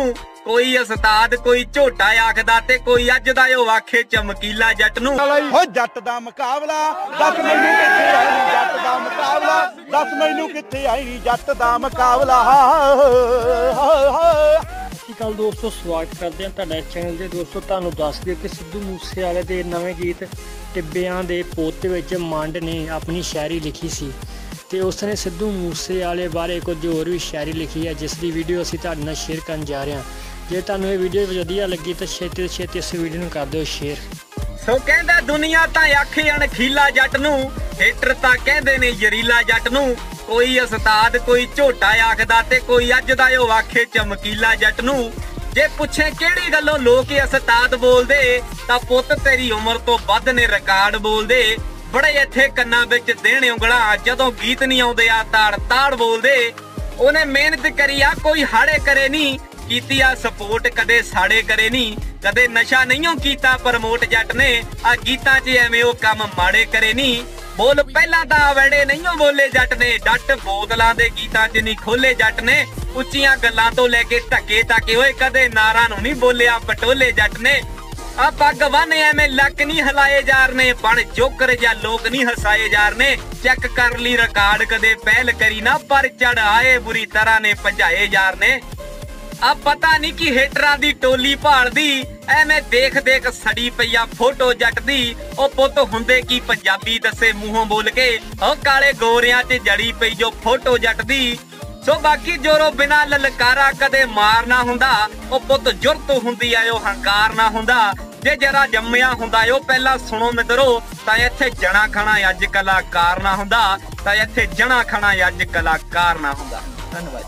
ਨੂੰ। ਕੋਈ ਉਸਤਾਦ ਕੋਈ ਝੋਟਾ ਆਖਦਾ ਤੇ ਕੋਈ ਅੱਜ ਦਾ ਉਹ ਆਖੇ ਚਮਕੀਲਾ ਜੱਟ ਨੂੰ। ਓ ਜੱਟ ਦਾ ਮੁਕਾਬਲਾ ਦੱਸ ਮੈਨੂੰ ਕਿੱਥੇ ਆਈ ਜੱਟ ਦਾ ਮੁਕਾਬਲਾ। ਦੱਸ ਮੈਨੂੰ ਕਿੱਥੇ ਆਈ ਜੱਟ ਦਾ ਮੁਕਾਬਲਾ। ਸ਼੍ਰੀ ਅਕਾਲ ਦੋਸਤੋ ਸਵਾਗਤ ਕਰਦੇ ਹਾਂ ਤੁਹਾਡਾ ਚੈਨਲ ਦੇ ਦੋਸਤੋ ਤੁਹਾਨੂੰ ਦੱਸ ਦਈਏ ਕਿ ਸਿੱਧੂ ਮੂਸੇਵਾਲੇ ਦੇ ਨਵੇਂ ਗੀਤ ਟਿੱਬਿਆਂ ਦੇ ਪੋਤੇ ਵਿੱਚ ਮੰਡ ਨੇ ਆਪਣੀ ਸ਼ਾਇਰੀ ਲਿਖੀ ਸੀ। ਤੇ ਉਸ ਨੇ ਸਿੱਧੂ ਮੂਸੇਵਾਲੇ ਬਾਰੇ ਕੁਝ ਹੋਰ ਵੀ ਸ਼ਾਇਰੀ ਲਿਖੀ ਹੈ, ਜਿਸ ਦੀ ਵੀਡੀਓ ਅਸੀਂ ਤੁਹਾਡੇ ਨਾਲ ਸ਼ੇਅਰ ਕਰਨ ਜਾ ਰਹੇ ਹਾਂ। ਜੇ ਤੁਹਾਨੂੰ ਇਹ ਵੀਡੀਓ ਵਧੀਆ ਲੱਗੀ ਤਾਂ ਛੇਤੀ ਤੋਂ ਛੇਤੀ ਇਸ ਵੀਡੀਓ ਨੂੰ ਕਰ ਦਿਓ ਸ਼ੇਅਰ ਸੋ ਕਹਿੰਦਾ ਦੁਨੀਆ ਤਾਂ ਆਖੇ ਅਣਖੀਲਾ ਜੱਟ ਨੂੰ ਹੇਟਰ ਤਾਂ ਕਹਿੰਦੇ ਨੇ ਜ਼ਰੀਲਾ ਜੱਟ ਨੂੰ। ਕੋਈ ਉਸਤਾਦ, ਕੋਈ ਝੋਟਾ ਆਖਦਾ ਤੇ ਕੋਈ ਅੱਜ ਦਾ ਉਹ ਆਖੇ ਚਮਕੀਲਾ ਜੱਟ ਨੂੰ। ਜੇ ਪੁੱਛੇ ਕਿਹੜੀ ਗੱਲੋਂ ਲੋਕ ਇਹ ਉਸਤਾਦ ਬੋਲਦੇ, ਤਾਂ ਪੁੱਤ ਤੇਰੀ ਉਮਰ ਤੋਂ ਵੱਧ ਨੇ ਰਿਕਾਰਡ ਬੋਲਦੇ। ਬੜੇ ਇੱਥੇ ਕੰਨਾਂ ਵਿੱਚ ਦੇਣ ਉਂਗਲਾਂ, ਜਦੋਂ ਗੀਤ ਨਹੀਂ ਆਉਂਦੇ, ਆ ਤਾੜ ਤਾੜ ਬੋਲਦੇ। ਉਹਨੇ ਮਿਹਨਤ ਕਰੀ ਆ, ਕੋਈ ਹਾੜੇ ਕਰੇ ਨਹੀਂ ਕੀਤੀ ਆ ਸਪੋਰਟ, ਕਦੇ ਸਾੜੇ ਕਰੇ ਨਹੀਂ ਕਦੇ ਨਸ਼ਾ ਨਹੀਂਓ ਕੀਤਾ, ਪ੍ਰਮੋਟ ਜੱਟ ਨੇ। ਆ ਗੀਤਾਂ 'ਚ ਐਵੇਂ ਉਹ ਕੰਮ ਮਾੜੇ ਕਰੇ ਨਹੀਂ ਬੋਲ ਪਹਿਲਾਂ ਤਾਂ ਵੜੇ ਨਹੀਂਓ ਬੋਲੇ ਜੱਟ ਨੇ। ਡੱਟ ਬੋਤਲਾਂ ਦੇ ਗੀਤਾਂ 'ਚ ਨਹੀਂ ਖੋਲੇ ਜੱਟ ਨੇ। ਉੱਚੀਆਂ ਗੱਲਾਂ ਤੋਂ ਲੈ ਕੇ ਧੱਕੇ ਤੱਕ, ਓਏ ਕਦੇ ਨਾਰਾਂ ਨੂੰ ਨਹੀਂ ਬੋਲਿਆ, ਪਟੋਲੇ ਜੱਟ ਨੇ। ਆ ਪੱਗ ਬੰਨ ਐਵੇਂ ਲੱਕ ਨਹੀਂ ਹਲਾਏ ਜਾਰ ਨੇ, ਬਣ ਜੋਕਰ ਜਾਂ ਲੋਕ ਨਹੀਂ ਹਸਾਏ ਜਾਰ ਨੇ। ਚੈੱਕ ਕਰ ਲਈ ਰਿਕਾਰਡ ਕਦੇ ਪਹਿਲ ਕਰੀ ਨਾ, ਪਰ ਚੜ ਬੁਰੀ ਤਰ੍ਹਾਂ ਨੇ ਭਜਾਏ ਜਾਰ ਨੇ। ਆ ਪਤਾ ਨਹੀਂ ਕਿ ਹੇਟਰਾਂ ਦੀ ਟੋਲੀ ਭਾਲਦੀ, ਐਵੇਂ ਦੇਖ ਦੇਖ ਸੜੀ ਪਈਆ ਫੋਟੋ ਜੱਟ ਦੀ। ਉਹ ਪੁੱਤ ਹੁੰਦੇ ਕੀ ਪੰਜਾਬੀ ਦੱਸੇ ਮੂੰਹੋਂ ਬੋਲ ਕੇ, ਉਹ ਕਾਲੇ ਗੋਰਿਆਂ 'ਚ ਜੜੀ ਪਈ ਜੋ ਫੋਟੋ ਜੱਟ ਦੀ। ਸੋ ਬਾਕੀ ਜੋਰੋ ਬਿਨਾ ਲਲਕਾਰਾ ਕਦੇ ਮਾਰਨਾ ਹੁੰਦਾ। ਉਹ ਪੁੱਤ ਜੁਰਤ ਹੁੰਦੀ ਆ, ਉਹ ਹੰਕਾਰ ਨਾ ਹੁੰਦਾ। ਜੇ ਜਰਾ ਜੰਮਿਆ ਹੁੰਦਾ, ਉਹ ਪਹਿਲਾਂ ਸੁਣੋ ਮਿੱਤਰੋ, ਤਾਂ ਇੱਥੇ ਜਣਾ ਖਣਾ ਅੱਜ ਕਲਾਕਾਰ ਨਾ ਹੁੰਦਾ। ਤਾਂ ਇੱਥੇ ਜਣਾ ਖਣਾ ਅੱਜ ਕਲਾਕਾਰ ਨਾ ਹੁੰਦਾ। ਧੰਨਵਾਦ।